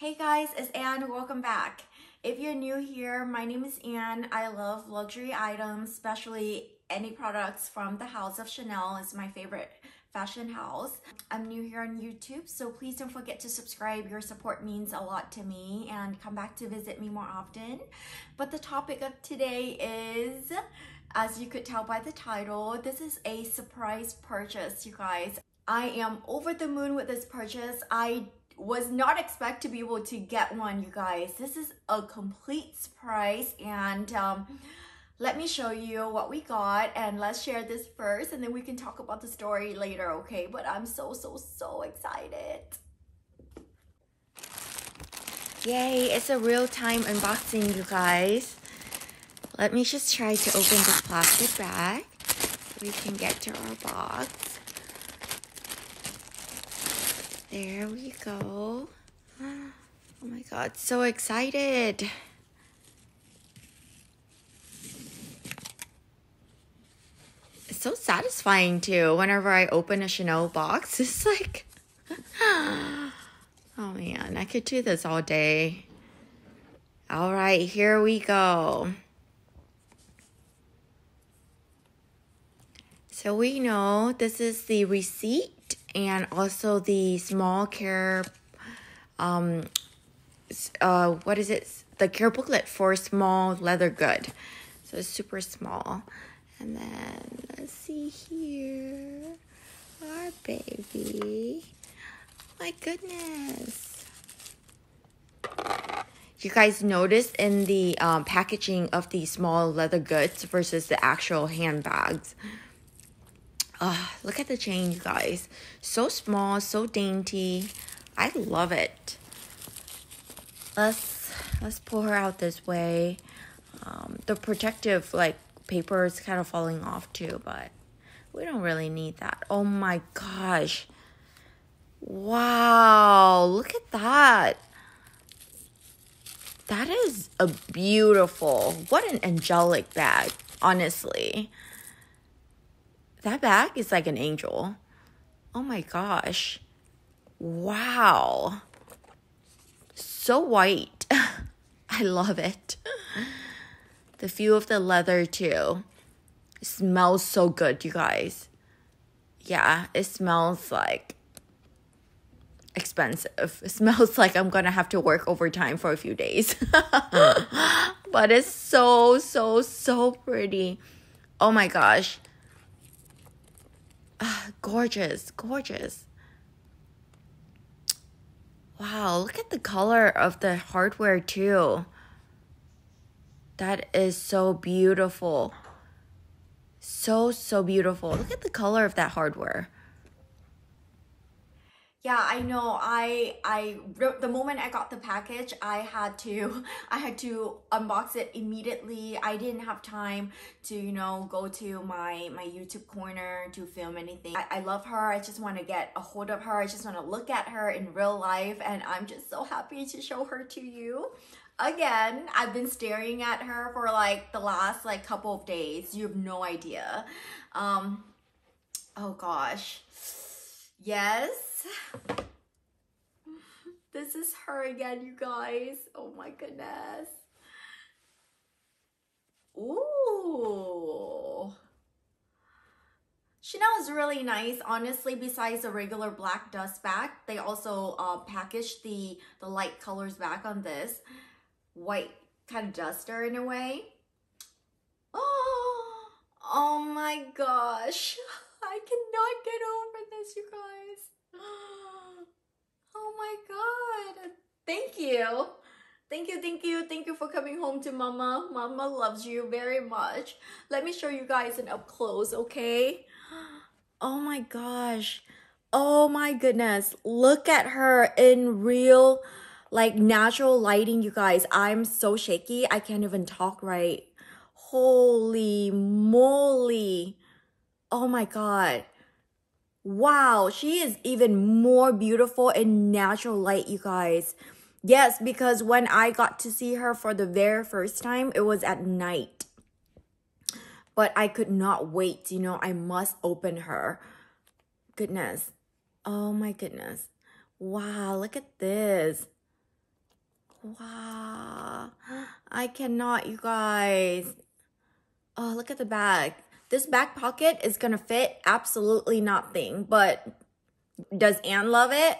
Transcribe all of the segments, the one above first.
Hey guys, it's Anne. Welcome back. If you're new here, my name is Anne. I love luxury items, especially any products from the House of Chanel. It's my favorite fashion house. I'm new here on YouTube, so please don't forget to subscribe. Your support means a lot to me and come back to visit me more often. But the topic of today is, as you could tell by the title, this is a surprise purchase, you guys. I am over the moon with this purchase. I was not expect to be able to get one, you guys. This is a complete surprise and um, let me show you what we got and let's share this first and then we can talk about the story later, okay? But I'm so, so, so excited. Yay, it's a real-time unboxing, you guys. Let me just try to open this plastic bag we can get to our box. There we go. Oh my god, so excited. It's so satisfying too. Whenever I open a Chanel box, it's like, oh man, I could do this all day. All right, here we go. So we know this is the receipt and also the small care um uh what is it? The care booklet for small leather good. So it's super small. And then let's see here. Our baby. My goodness. You guys notice in the um, packaging of the small leather goods versus the actual handbags Oh, look at the chain, you guys. So small, so dainty. I love it. Let's let's pull her out this way. Um, the protective like paper is kind of falling off too, but we don't really need that. Oh my gosh. Wow, look at that. That is a beautiful, what an angelic bag, honestly. That bag is like an angel. Oh my gosh. Wow. So white. I love it. The feel of the leather too. It smells so good, you guys. Yeah, it smells like expensive. It smells like I'm gonna have to work overtime for a few days. but it's so, so, so pretty. Oh my gosh. Ah, gorgeous, gorgeous. Wow, look at the color of the hardware too. That is so beautiful. So, so beautiful. Look at the color of that hardware yeah i know. I i the moment i got the package i had to i had to unbox it immediately. I didn't have time to you know go to my my youtube corner to film anything. I, I love her. I just want to get a hold of her. I just want to look at her in real life and i'm just so happy to show her to you. Again i've been staring at her for like the last like couple of days. You have no idea. Um oh gosh. Yes this is her again, you guys. Oh my goodness. Ooh. Chanel is really nice, honestly, besides the regular black dust bag. They also uh, the, the light colors back on this. White kind of duster in a way. Oh, oh my gosh. I cannot get over this, you guys. Oh my god. Thank you. Thank you, thank you, thank you for coming home to mama. Mama loves you very much. Let me show you guys an up close, okay? Oh my gosh. Oh my goodness. Look at her in real, like natural lighting, you guys. I'm so shaky. I can't even talk right. Holy moly. Oh my god. Wow, she is even more beautiful in natural light, you guys. Yes, because when I got to see her for the very first time, it was at night. But I could not wait, you know, I must open her. goodness. Oh my goodness. Wow, look at this. Wow. I cannot, you guys. Oh, look at the back. This back pocket is to fit absolutely nothing, but does Anne love it?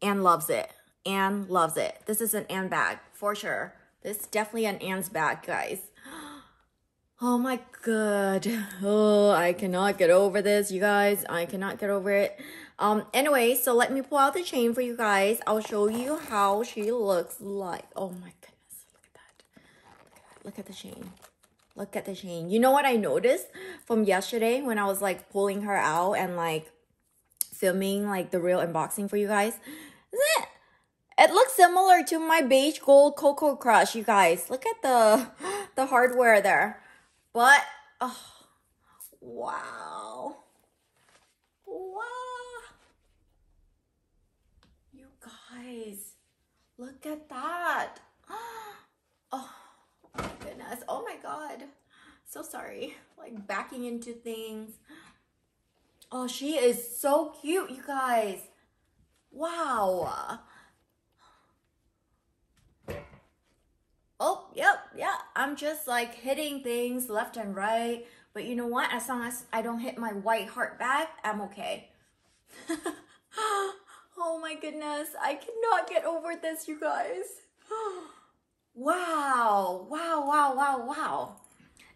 Anne loves it. Anne loves it. This is an Anne bag for sure. This is definitely an Anne's bag, guys. Oh my god. Oh, I cannot get over this, you guys. I cannot get over it. Um, anyway, so let me pull out the chain for you guys. I'll show you how she looks like. Oh my goodness. Look at that. Look at that. Look at the chain. Look at the chain. You know what I noticed from yesterday when I was like pulling her out and like filming like the real unboxing for you guys? It? it looks similar to my beige gold Coco Crush, you guys. Look at the the hardware there. But, oh, wow. Wow. You guys, look at that. Oh, Oh my God. So sorry. Like backing into things. Oh, she is so cute, you guys. Wow. oh, yep, yeah, I'm just like hitting things left and right. But you know what? As long as I don't hit my white heart back, I'm okay. oh my goodness. I cannot get over this, you guys. Oh wow. Wow, wow, wow, wow.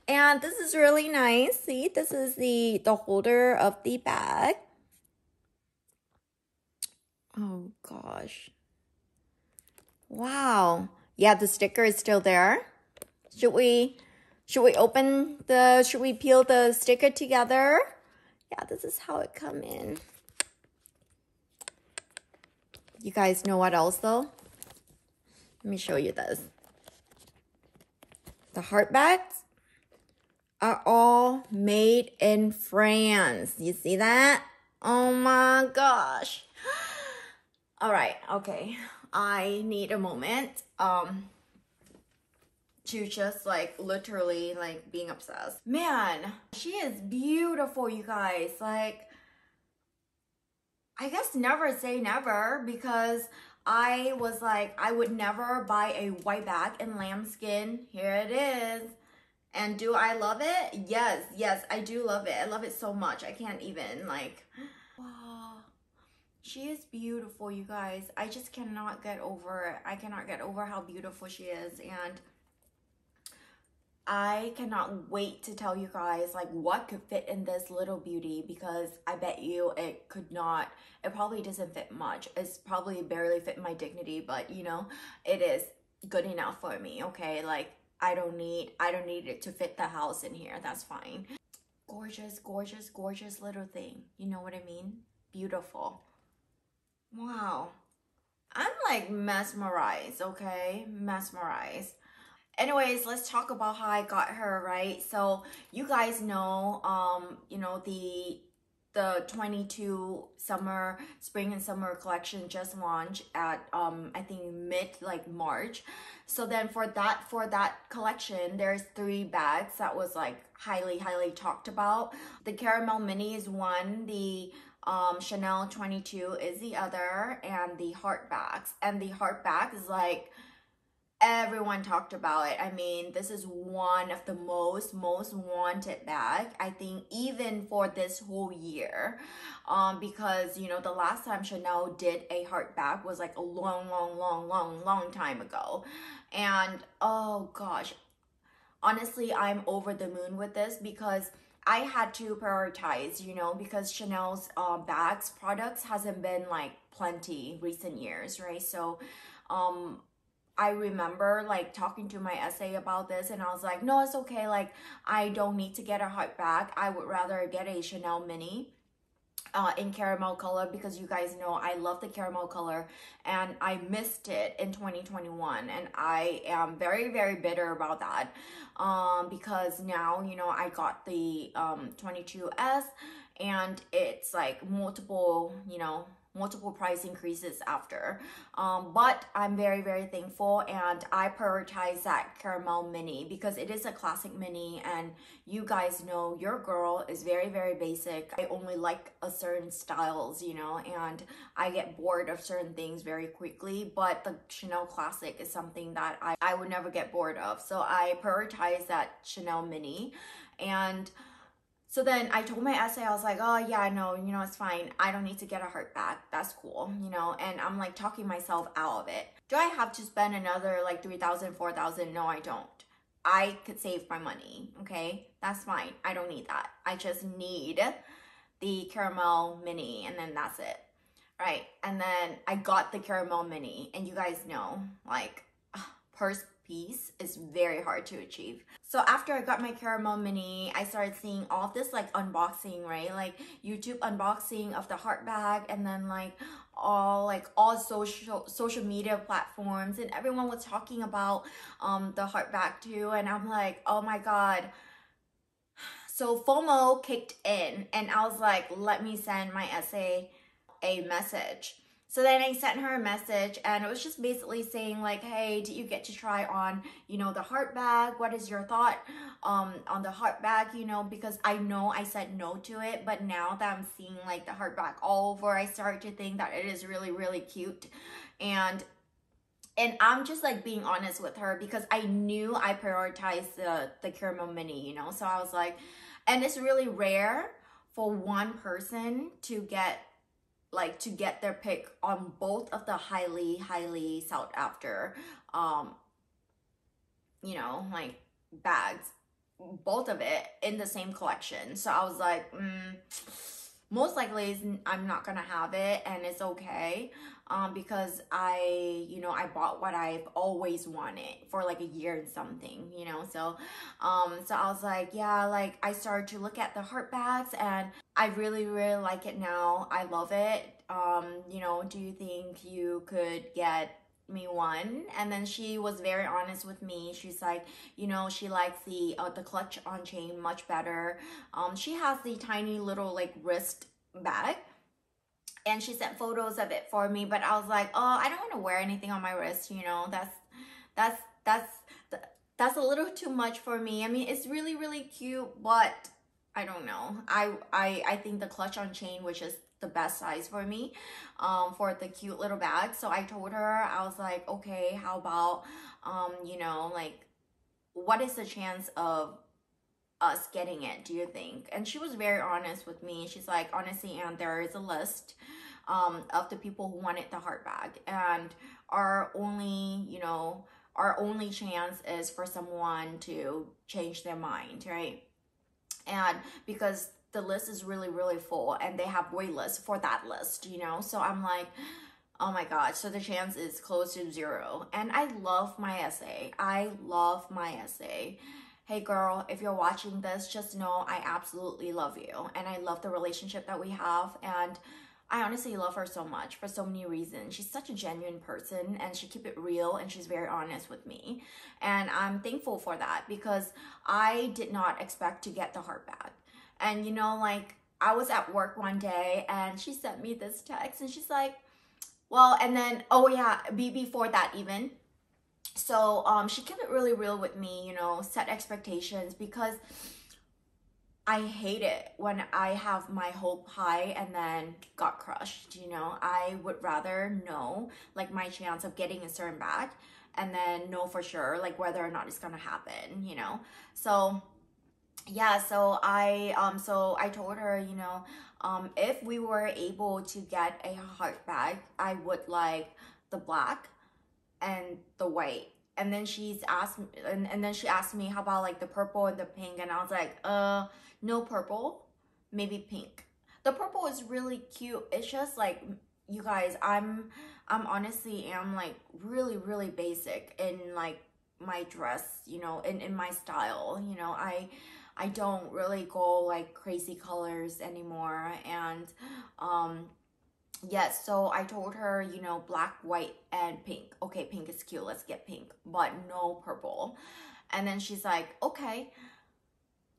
And this is really nice. See, this is the, the holder of the bag. Oh gosh. Wow yeah, the sticker is still there. Should we, should we open the, should we peel the sticker together? Yeah, this is how it come in. You guys know what else though? Let me show you this. The heart bags are all made in France. You see that? Oh my gosh. All right, okay. I need a moment um to just like literally like being obsessed. Man, she is beautiful, you guys. Like I guess never say never because I was like I would never buy a white bag in lambskin. Here it is. And do I love it? Yes, yes, I do love it. I love it so much. I can't even like wow. she is beautiful, you guys. I just cannot get over it. I cannot get over how beautiful she is. And I cannot wait to tell you guys like what could fit in this little beauty because I bet you it could not, it probably doesn't fit much. It's probably barely fit my dignity, but you know, it is good enough for me, okay? Like I don't need, I don't need it to fit the house in here. That's fine. Gorgeous, gorgeous, gorgeous little thing. You know what I mean? Beautiful. Wow. I'm like mesmerized, okay? Mesmerized. Anyways, let's talk about how I got her, right? So you guys know, um, you know, the the 22 summer spring and summer collection just launched at um i think mid like march so then for that for that collection there's three bags that was like highly highly talked about the caramel mini is one the um, Chanel 22 is the other, and the heart bags. And the heart bag is like everyone talked about it. I mean, this is one of the most most wanted bag. I think even for this whole year, um, because you know the last time Chanel did a heart bag was like a long, long, long, long, long time ago, and oh gosh, honestly, I'm over the moon with this because I had to prioritize, you know, because Chanel's uh, bags products hasn't been like plenty recent years, right? So, um, I remember like talking to my SA about this and I was like, no, it's okay. Like, I don't need to get a bag. I would rather get a Chanel mini uh, in caramel color because you guys know I love the caramel color and I missed it in 2021 and I am very very bitter about that um, because now you know I got the um, 22s and it's like multiple you know multiple price increases after. Um, but I'm very, very thankful and I prioritize that caramel mini because it is a classic mini and you guys know your girl is very, very basic. I only like a certain styles, you know, and I get bored of certain things very quickly, but the Chanel Classic is something that I, I would never get bored of. So I prioritize that Chanel mini and so then I told my SA, I was like, oh yeah, know, you know, it's fine. I don't need to get a heart back. That's cool, you know, and I'm like talking myself out of it. Do I have to spend another like 3,000, 4,000? No, I don't. I could save my money, okay? That's fine. I don't need that. I just need the caramel mini and then that's it. Right. And then I got the caramel mini and you guys know, like, purse piece is very hard to achieve. So after I got my caramel mini, I started seeing all this like unboxing, right? Like YouTube unboxing of the heart bag and then like all like all social social media platforms and everyone was talking about um the heart bag too and I'm like, "Oh my god." So FOMO kicked in and I was like, "Let me send my SA a message." So then I sent her a message and it was just basically saying like, hey, did you get to try on, you know, the heart bag? What is your thought um, on the heart bag, you know, because I know I said no to it, but now that I'm seeing like the heart bag all over, I start to think that it is really, really cute. And and I'm just like being honest with her because I knew I prioritized the, the caramel mini, you know, so I was like, and it's really rare for one person to get like to get their pick on both of the highly highly sought after um you know like bags. Both of it in the same collection. So i was like mm, most likely i'm not gonna have it and it's okay um, because I, you know, I bought what I've always wanted for like a year and something, you know. So, um, so I was like, yeah, like I started to look at the heart bags and I really, really like it now. I love it. Um, you know, do you think you could get me one and then she was very honest with me she's like you know she likes the uh, the clutch on chain much better um she has the tiny little like wrist bag and she sent photos of it for me but i was like oh i don't want to wear anything on my wrist you know? That's that's that's that's a little too much for me. I mean it's really really cute but i don't know. I i i think the clutch on chain which is the best size for me um for the cute little bag. So i told her i was like okay how about um you know like what is the chance of us getting it, do you think? And she was very honest with me. She's like, honestly, and there is a list um, of the people who wanted the heart bag. And our only, you know, our only chance is for someone to change their mind, right? And because the list is really, really full and they have wait lists for that list, you know? So I'm like, oh my god so the chance is close to zero and i love my SA i love my SA hey girl, if you're watching this, just know I absolutely love you and I love the relationship that we have and I honestly love her so much for so many reasons. She's such a genuine person and she keep it real and she's very honest with me. And I'm thankful for that because I did not expect to get the heart back. And you know, like I was at work one day and she sent me this text and she's like, well, and then, oh yeah, be before that even, so um, she kept it really real with me, you know, set expectations because I hate it when I have my hope high and then got crushed, you know. I would rather know like my chance of getting a certain bag and then know for sure like whether or not it's gonna happen, you know. So yeah, so I um so I told her, you know, um if we were able to get a heart bag, I would like the black and the white. And then she's asked and, and then she asked me how about like the purple and the pink? And i was like uh no purple maybe pink. The purple is really cute. It's just like you guys i'm i'm honestly am like really really basic in like my dress you know in in my style you know. I i don't really go like crazy colors anymore. And um yes so i told her you know black white and pink. Okay pink is cute let's get pink but no purple. And then she's like okay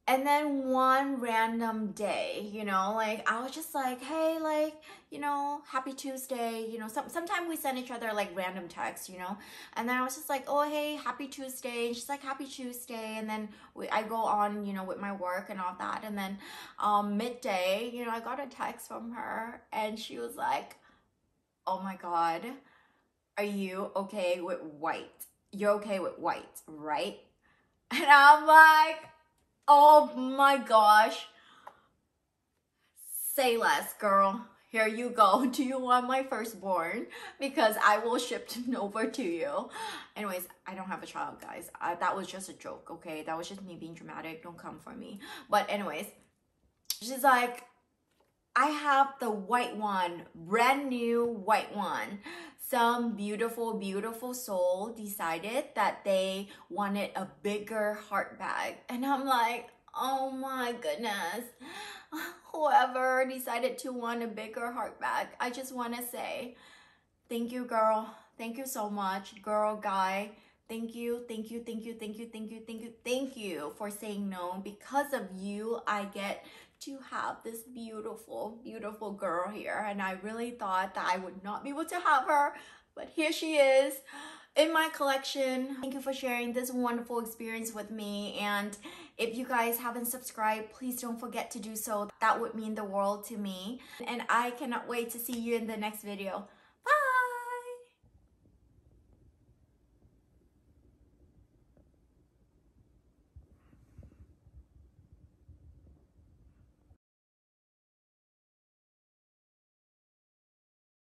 and then one random day, you know, like I was just like, hey, like, you know, happy Tuesday, you know, some sometimes we send each other like random texts, you know, and then I was just like, oh, hey, happy Tuesday, and she's like, happy Tuesday, and then we, I go on, you know, with my work and all that, and then um, midday, you know, I got a text from her, and she was like, oh my god, are you okay with white? You're okay with white, right? And I'm like, Oh my gosh. Say less, girl. Here you go. Do you want my firstborn? Because I will ship him over to you. Anyways, I don't have a child, guys. Uh, that was just a joke, okay? That was just me being dramatic. Don't come for me. But anyways, she's like, I have the white one, brand new white one some beautiful, beautiful soul decided that they wanted a bigger heart bag. And I'm like, oh my goodness. Whoever decided to want a bigger heart bag, I just want to say, thank you, girl. Thank you so much, girl, guy. Thank you, thank you, thank you, thank you, thank you, thank you, thank you for saying no. Because of you, I get to have this beautiful, beautiful girl here. And I really thought that I would not be able to have her, but here she is in my collection. Thank you for sharing this wonderful experience with me. And if you guys haven't subscribed, please don't forget to do so. That would mean the world to me. And I cannot wait to see you in the next video.